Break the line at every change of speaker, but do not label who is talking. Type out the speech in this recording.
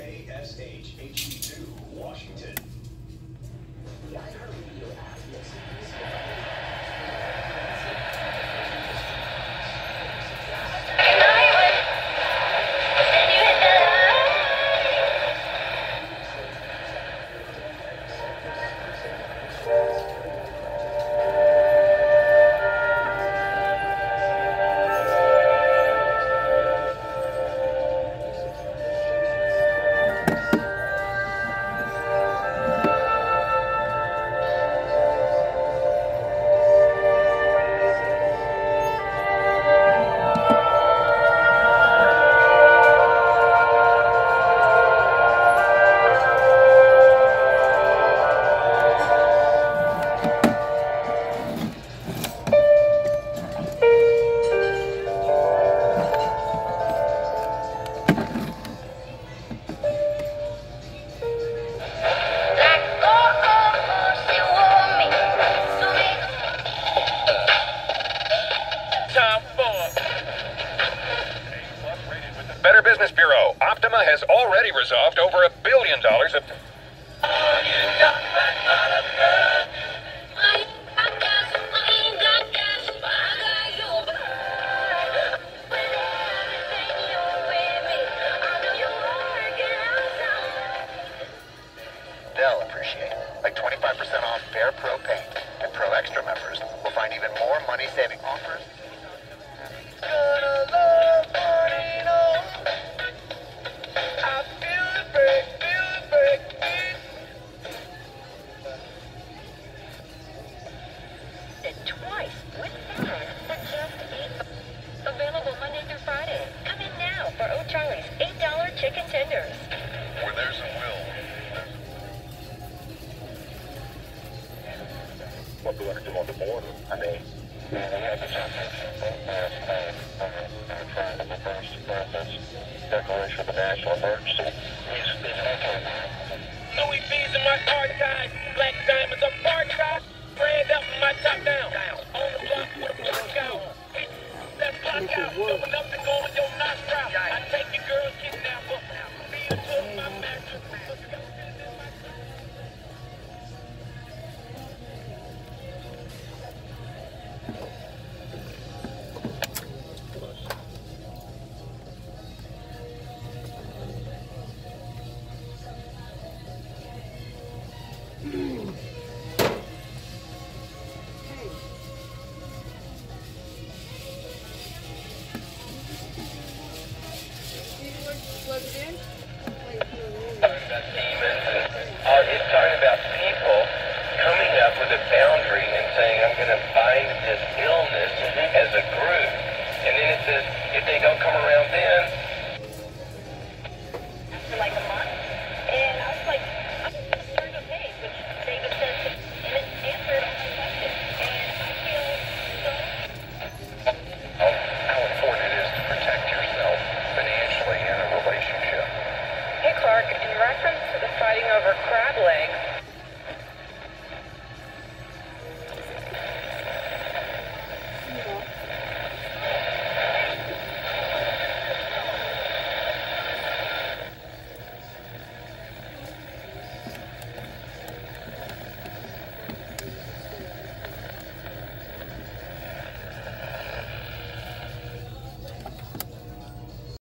WASHHE2, Washington.
Time Optima has already resolved over a billion dollars of.
They'll appreciate. Like 25% off Fair Pro Paint. And Pro Extra members will find even more money-saving offers.
Twice with fries for just eight. Available Monday through Friday. Come in now for O'Charley's $8 chicken tenders.
Where there's a will.
What we want to do on the border, I mean, man, they have the trying to reverse the process. Declaration of a national emergency.
It's talking about people coming up with a boundary and saying, I'm going to find this
reference to the fighting over crab legs,